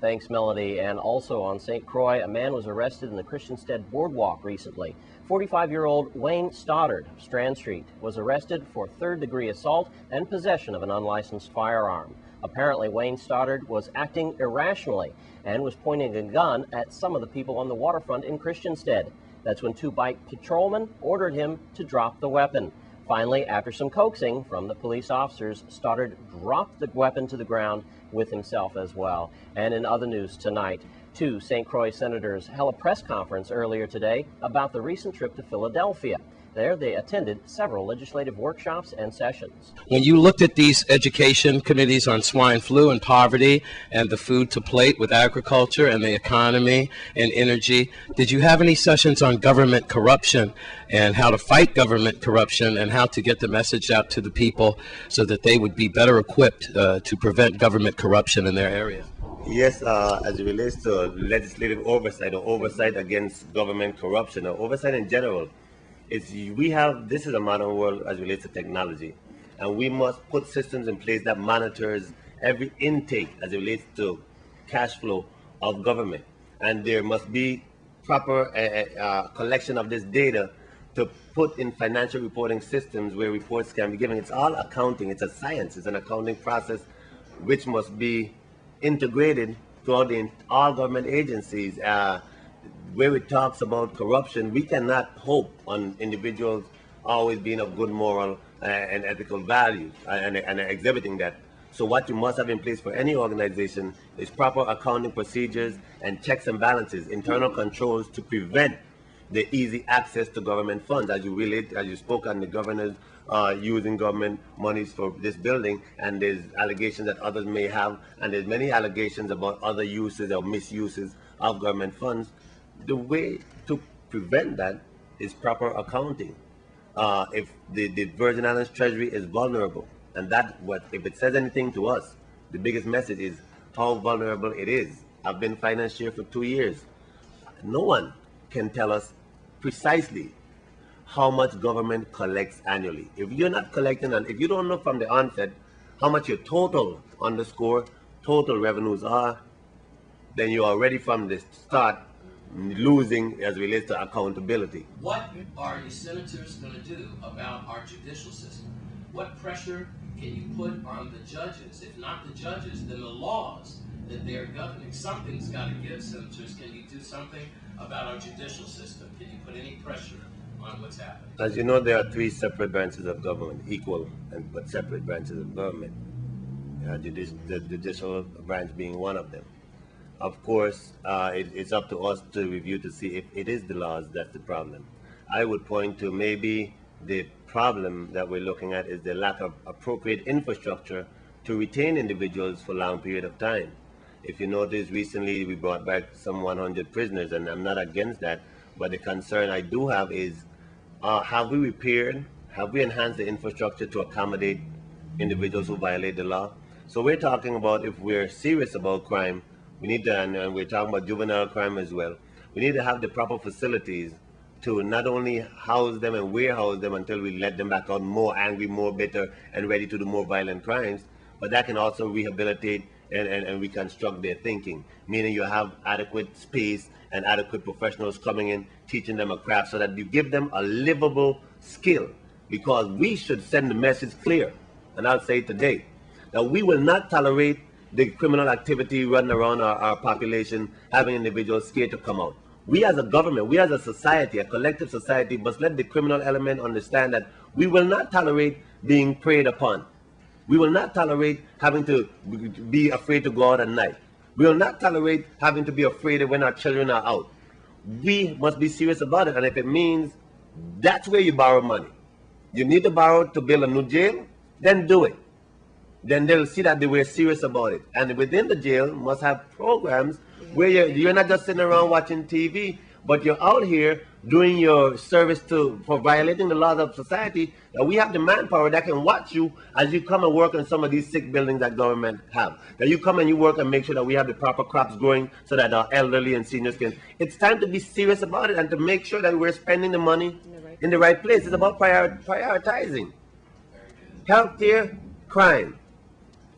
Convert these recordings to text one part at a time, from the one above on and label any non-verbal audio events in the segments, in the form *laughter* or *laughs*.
Thanks, Melody. And also on St. Croix, a man was arrested in the Christiansted Boardwalk recently. 45 year old Wayne Stoddard of Strand Street was arrested for third degree assault and possession of an unlicensed firearm. Apparently, Wayne Stoddard was acting irrationally and was pointing a gun at some of the people on the waterfront in Christiansted. That's when two bike patrolmen ordered him to drop the weapon. Finally, after some coaxing from the police officers, Stoddard dropped the weapon to the ground with himself as well. And in other news tonight, two St. Croix senators held a press conference earlier today about the recent trip to Philadelphia. There, they attended several legislative workshops and sessions. When you looked at these education committees on swine flu and poverty and the food to plate with agriculture and the economy and energy, did you have any sessions on government corruption and how to fight government corruption and how to get the message out to the people so that they would be better equipped uh, to prevent government corruption in their area? Yes, uh, as it relates to legislative oversight or oversight against government corruption or oversight in general, it's we have this is a modern world as relates to technology, and we must put systems in place that monitors every intake as it relates to cash flow of government, and there must be proper uh, uh, collection of this data to put in financial reporting systems where reports can be given. It's all accounting. It's a science. It's an accounting process which must be integrated throughout the, all government agencies. Uh, where it talks about corruption, we cannot hope on individuals always being of good moral uh, and ethical values uh, and, and exhibiting that. So what you must have in place for any organization is proper accounting procedures and checks and balances, internal controls to prevent the easy access to government funds. As you relate, as you spoke on the governors uh, using government monies for this building, and there's allegations that others may have, and there's many allegations about other uses or misuses of government funds the way to prevent that is proper accounting. Uh, if the, the Virgin Islands Treasury is vulnerable, and that what if it says anything to us, the biggest message is how vulnerable it is. I've been financier for two years. No one can tell us precisely how much government collects annually. If you're not collecting, and if you don't know from the onset how much your total underscore total revenues are, then you are already from the start losing as relates to accountability. What are your senators going to do about our judicial system? What pressure can you put on the judges? If not the judges, then the laws that they're governing. Something's got to give, senators. Can you do something about our judicial system? Can you put any pressure on what's happening? As you know, there are three separate branches of government, equal and but separate branches of government. Uh, the judicial branch being one of them. Of course, uh, it, it's up to us to review to see if it is the laws that's the problem. I would point to maybe the problem that we're looking at is the lack of appropriate infrastructure to retain individuals for long period of time. If you notice, recently we brought back some 100 prisoners, and I'm not against that, but the concern I do have is, uh, have we repaired, have we enhanced the infrastructure to accommodate individuals who violate the law? So we're talking about if we're serious about crime, we need to, and, we're talking about juvenile crime as well. We need to have the proper facilities to not only house them and warehouse them until we let them back out more angry, more bitter, and ready to do more violent crimes, but that can also rehabilitate and, and, and reconstruct their thinking, meaning you have adequate space and adequate professionals coming in, teaching them a craft so that you give them a livable skill. Because we should send the message clear, and I'll say today, that we will not tolerate the criminal activity running around our, our population, having individuals scared to come out. We as a government, we as a society, a collective society, must let the criminal element understand that we will not tolerate being preyed upon. We will not tolerate having to be afraid to go out at night. We will not tolerate having to be afraid when our children are out. We must be serious about it. And if it means that's where you borrow money, you need to borrow to build a new jail, then do it then they'll see that they were serious about it. And within the jail must have programs where you're, you're not just sitting around watching TV, but you're out here doing your service to for violating the laws of society. That we have the manpower that can watch you as you come and work on some of these sick buildings that government have. That you come and you work and make sure that we have the proper crops growing so that our elderly and seniors can. It's time to be serious about it and to make sure that we're spending the money in the right, in the right place. It's about prior, prioritizing. Healthcare, crime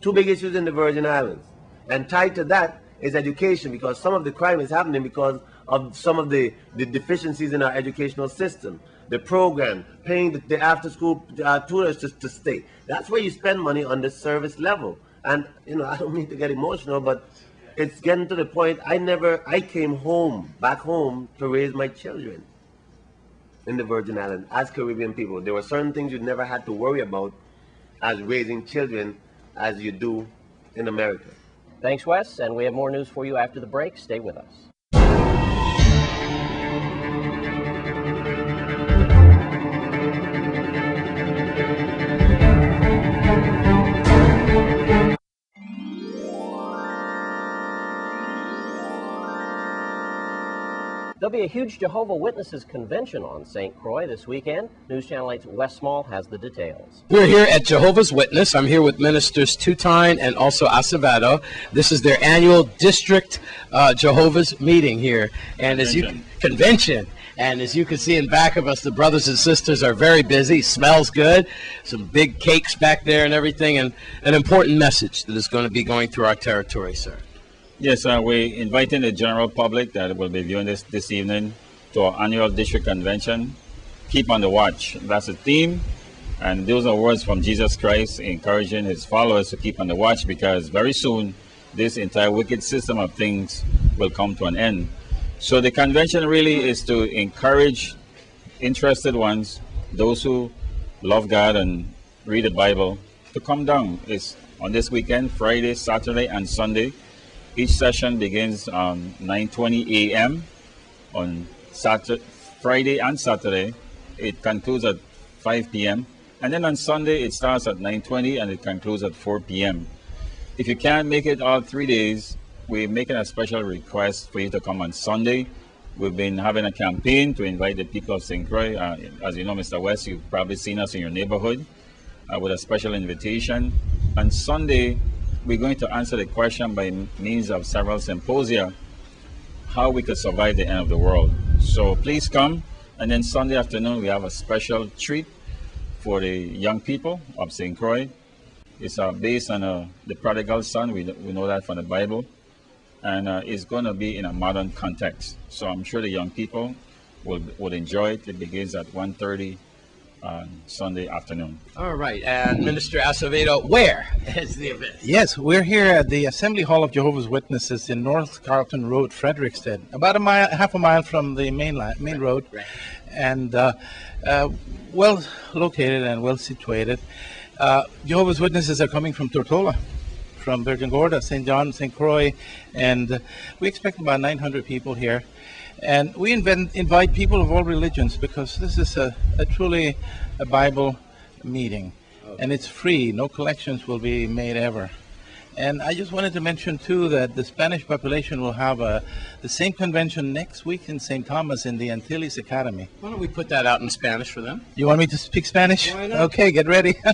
two big issues in the Virgin Islands. And tied to that is education because some of the crime is happening because of some of the, the deficiencies in our educational system. The program, paying the, the after school uh, tutors to, to stay. That's where you spend money on the service level. And, you know, *laughs* I don't mean to get emotional, but it's getting to the point I never, I came home, back home to raise my children in the Virgin Islands as Caribbean people. There were certain things you never had to worry about as raising children as you do in America. Thanks, Wes, and we have more news for you after the break. Stay with us. Be a huge Jehovah Witnesses convention on St. Croix this weekend. News Channel 8's Wes Small has the details. We're here at Jehovah's Witness. I'm here with Ministers Tutine and also Acevedo. This is their annual district uh, Jehovah's meeting here, and as you convention. And as you can see in back of us, the brothers and sisters are very busy. Smells good. Some big cakes back there and everything, and an important message that is going to be going through our territory, sir. Yes, uh, we're inviting the general public that will be viewing this this evening to our annual district convention. Keep on the watch. That's the theme. And those are words from Jesus Christ encouraging his followers to keep on the watch because very soon this entire wicked system of things will come to an end. So the convention really is to encourage interested ones, those who love God and read the Bible, to come down. It's on this weekend, Friday, Saturday, and Sunday. Each session begins on 9:20 a.m. on Saturday, Friday and Saturday. It concludes at 5 p.m. And then on Sunday it starts at 9:20 and it concludes at 4 p.m. If you can't make it all three days, we're making a special request for you to come on Sunday. We've been having a campaign to invite the people of St. Croix. Uh, as you know, Mr. West, you've probably seen us in your neighborhood uh, with a special invitation. On Sunday, we're going to answer the question by means of several symposia how we could survive the end of the world. So please come. And then Sunday afternoon, we have a special treat for the young people of St. Croix. It's uh, based on uh, the prodigal son. We, we know that from the Bible. And uh, it's going to be in a modern context. So I'm sure the young people will, will enjoy it. It begins at 1.30 on Sunday afternoon. All right, and Minister Acevedo, where is the event? Yes, we're here at the Assembly Hall of Jehovah's Witnesses in North Carlton Road, Frederiksted, about a mile, half a mile from the main line, main road, right. and uh, uh, well located and well situated. Uh, Jehovah's Witnesses are coming from Tortola, from Virgin Gorda, St. John, St. Croix, and we expect about 900 people here. And we invent, invite people of all religions because this is a, a truly a Bible meeting. And it's free, no collections will be made ever. And I just wanted to mention too that the Spanish population will have a, the same convention next week in St. Thomas in the Antilles Academy. Why don't we put that out in Spanish for them? You want me to speak Spanish? Why not? Okay, get ready. *laughs*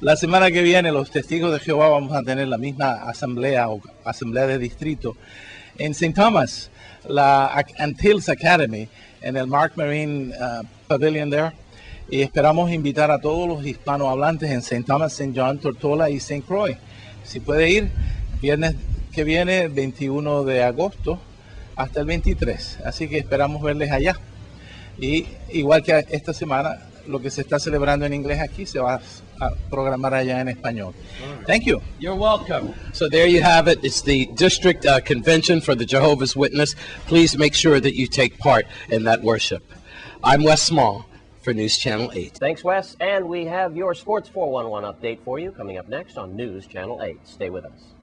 la semana que viene los testigos de Jehová vamos a tener la misma asamblea o asamblea de distrito en St. Thomas la Antilles Academy en el Mark Marine uh, Pavilion there. Y esperamos invitar a todos los hispanohablantes en St. Thomas, St. John, Tortola y St. Croix. Si puede ir, viernes que viene, 21 de agosto, hasta el 23. Así que esperamos verles allá. Y igual que esta semana, lo que se está celebrando en inglés aquí se va a programar allá en español. Thank you. You're welcome. So there you have it. It's the district uh, convention for the Jehovah's Witness. Please make sure that you take part in that worship. I'm Wes Small for News Channel 8. Thanks, Wes. And we have your Sports 411 update for you coming up next on News Channel 8. Stay with us.